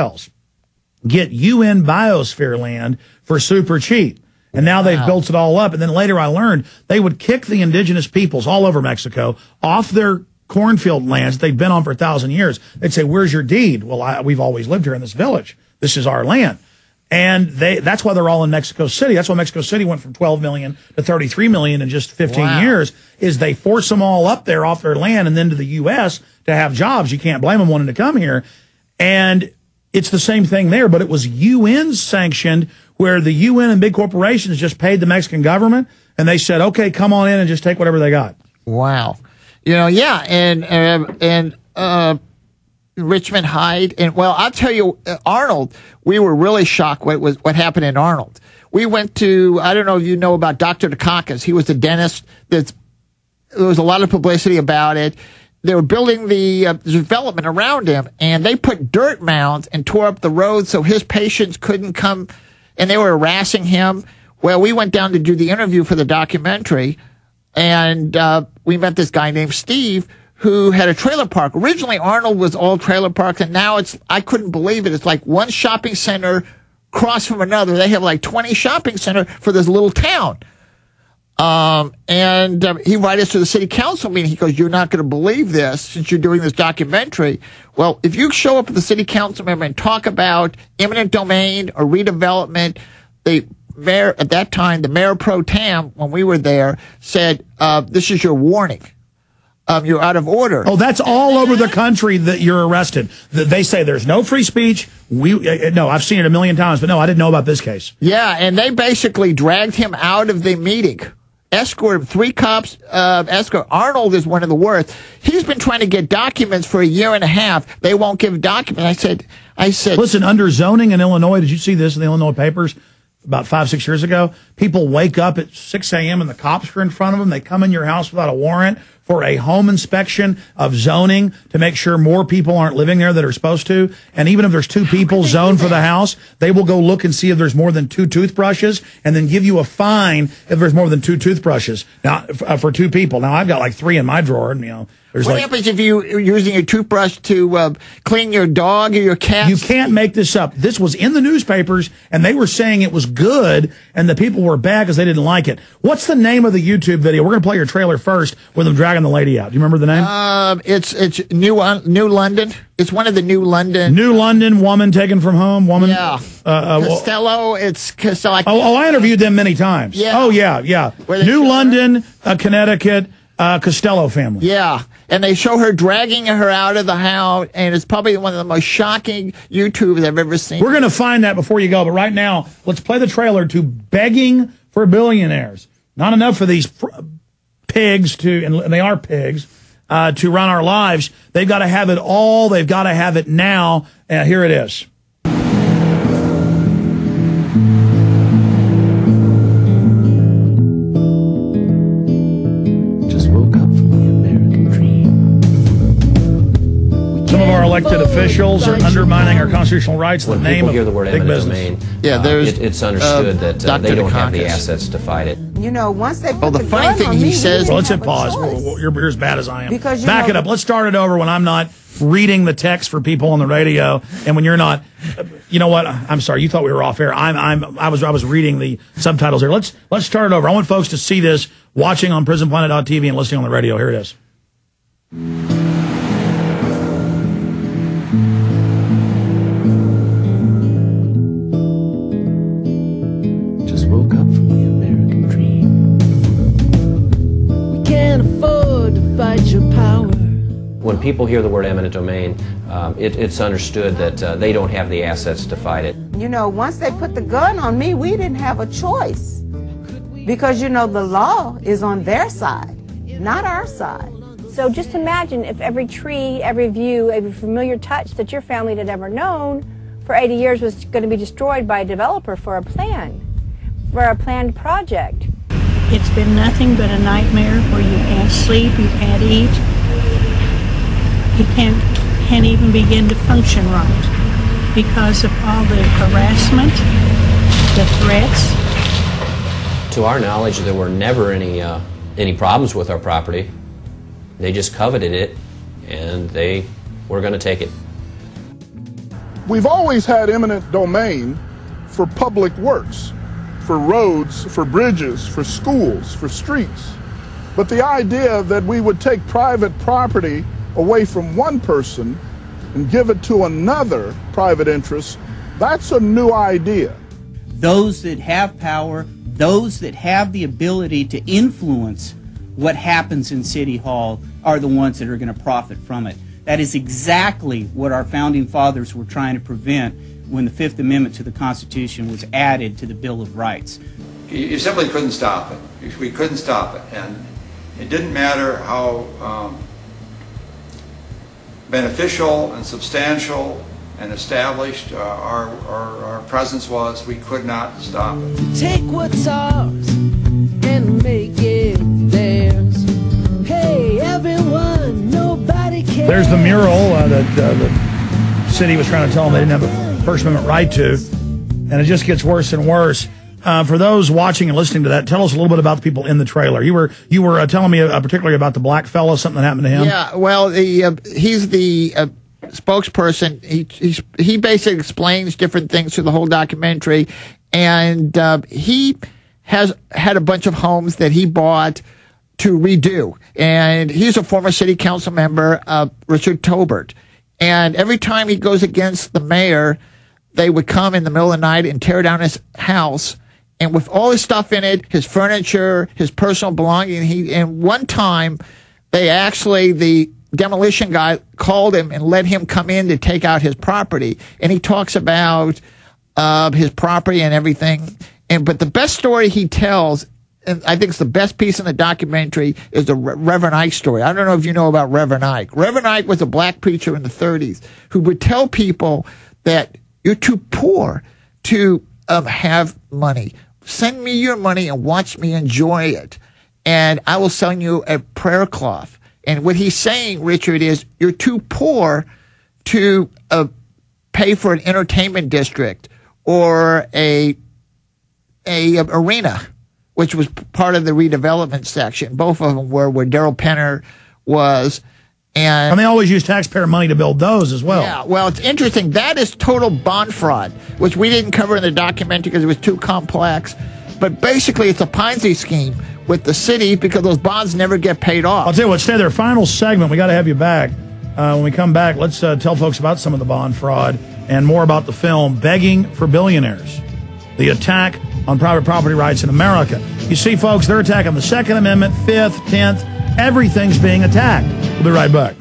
else get UN biosphere land for super cheap. And now they've built it all up. And then later I learned they would kick the indigenous peoples all over Mexico off their cornfield lands that they've been on for a thousand years. They'd say, where's your deed? Well, I, we've always lived here in this village. This is our land. And they, that's why they're all in Mexico City. That's why Mexico City went from 12 million to 33 million in just 15 Wow. years is they force them all up there off their land and then to the U.S. to have jobs. You can't blame them wanting to come here. And it's the same thing there, but it was UN sanctioned where the UN and big corporations just paid the Mexican government and they said, okay, come on in and just take whatever they got. Wow. You know, yeah, and uh, and uh, Richmond Heights, and well, I'll tell you, uh, Arnold. We were really shocked what was what happened in Arnold. We went to I don't know if you know about Doctor Dukakis. He was a dentist. That's there was a lot of publicity about it. They were building the uh, development around him, and they put dirt mounds and tore up the road so his patients couldn't come, and they were harassing him. Well, we went down to do the interview for the documentary, and uh, we met this guy named Steve who had a trailer park. Originally, Arnold was all trailer parks, and now it's I couldn't believe it. It's like one shopping center across from another. They have like 20 shopping center for this little town. Um, and um, he invited us to the city council meeting. He goes, "You're not going to believe this since you're doing this documentary." Well, if you show up at the city council member and talk about eminent domain or redevelopment, the mayor at that time, the mayor pro tem, when we were there, said, uh, "This is your warning. Um, you're out of order." Oh, that's all over the country that you're arrested. Th- They say there's no free speech. We, uh, no, I've seen it a million times, but no, I didn't know about this case. Yeah, and they basically dragged him out of the meeting. Escort three cops. Uh, escort Arnold is one of the worst. He's been trying to get documents for a year and a half. They won't give documents. I said, I said, Listen, under zoning in Illinois, did you see this in the Illinois papers about five, six years ago? People wake up at 6 a.m. and the cops are in front of them. They come in your house without a warrant for a home inspection of zoning to make sure more people aren't living there that are supposed to. And even if there's two people zoned for the house, they will go look and see if there's more than two toothbrushes and then give you a fine if there's more than two toothbrushes. Now, f- uh, for two people. Now, I've got like three in my drawer and, you know, there's what like. happens if you are using a toothbrush to uh, clean your dog or your cat? You can't make this up. This was in the newspapers, and they were saying it was good, and the people were bad because they didn't like it. What's the name of the YouTube video? We're going to play your trailer first with them dragging the lady out. Do you remember the name? Um, it's it's New uh, New London. It's one of the New London. New London woman taken from home. Woman. yeah. Uh, uh, Costello. It's Costello. oh, oh, I interviewed them many times. Yeah. Oh, yeah, yeah. New London, uh, Connecticut, uh, Costello family. Yeah, and they show her dragging her out of the house, and it's probably one of the most shocking YouTubes I've ever seen. We're going to find that before you go, but right now, let's play the trailer to Begging for Billionaires. Not enough for these pigs to, and they are pigs, uh, to run our lives. They've got to have it all. They've got to have it now. Uh, here it is. Elected officials are undermining our constitutional rights in the name people of hear the word big business. domain, Yeah, uh, there's, it, it's understood uh, that uh, they don't have the assets to fight it. You know, once they put Well, the the, funny gun thing on he me, says- Well, let's hit pause. Well, You're, you're as bad as I am. Because, you Back know- it up. Let's start it over when I'm not reading the text for people on the radio, and when you're not. You know what? I'm sorry. You thought we were off air. I'm. I'm. I was. I was reading the subtitles here. Let's let's start it over. I want folks to see this watching on PrisonPlanet.tv and listening on the radio. Here it is. When people hear the word eminent domain, um, it, it's understood that uh, they don't have the assets to fight it. You know, once they put the gun on me, we didn't have a choice. Because, you know, the law is on their side, not our side. So just imagine if every tree, every view, every familiar touch that your family had ever known for 80 years was going to be destroyed by a developer for a plan, for a planned project. It's been nothing but a nightmare where you can't sleep, you can't eat, you can't can't even begin to function right because of all the harassment, the threats. To our knowledge, there were never any uh, any problems with our property. They just coveted it, and they were going to take it. we've always had eminent domain for public works, for roads, for bridges, for schools, for streets. But the idea that we would take private property away from one person and give it to another private interest, that's a new idea. Those that have power, those that have the ability to influence what happens in City Hall are the ones that are going to profit from it. That is exactly what our founding fathers were trying to prevent when the Fifth Amendment to the Constitution was added to the Bill of Rights. You, you simply couldn't stop it. We couldn't stop it. And it didn't matter how um, beneficial and substantial and established uh, our, our, our presence was, we could not stop it. Take what's ours and make it There's the mural uh, that uh, the city was trying to tell them they didn't have a First Amendment right to, and it just gets worse and worse. Uh, for those watching and listening to that, tell us a little bit about the people in the trailer. You were you were uh, telling me uh, particularly about the black fellow, something that happened to him. Yeah, well, the, uh, he's the spokesperson. He he basically explains different things through the whole documentary, and he has had a bunch of homes that he bought to redo. And he's a former city council member, uh, Richard Tobert. And every time he goes against the mayor, they would come in the middle of the night and tear down his house. And with all his stuff in it, his furniture, his personal belongings, he, and one time they actually, the demolition guy called him and let him come in to take out his property. And he talks about, uh, his property and everything. And, but the best story he tells and I think it's the best piece in the documentary is the Reverend Ike story. I don't know if you know about Reverend Ike. Reverend Ike was a black preacher in the 30s who would tell people that you're too poor to um, have money. Send me your money and watch me enjoy it. And I will send you a prayer cloth. And what he's saying, Richard, is you're too poor to uh, pay for an entertainment district or a a, a arena which was part of the redevelopment section. Both of them were where Daryl Penner was. And, and, they always use taxpayer money to build those as well. Yeah, well, it's interesting. That is total bond fraud, which we didn't cover in the documentary because it was too complex. But basically, it's a Ponzi scheme with the city because those bonds never get paid off. I'll tell you what, stay there. Final segment. We got to have you back. Uh, when we come back, let's uh, tell folks about some of the bond fraud and more about the film Begging for Billionaires The Attack on private property rights in America. You see, folks, they're attacking the Second Amendment, Fifth, Tenth. Everything's being attacked. We'll be right back.